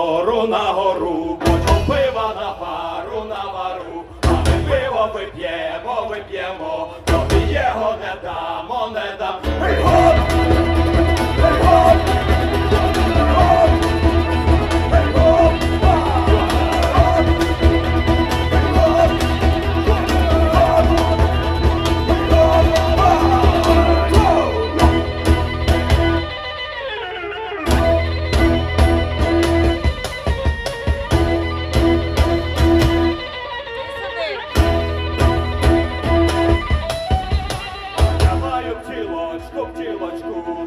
гору, на гору, Хочу пива на Сонечко в.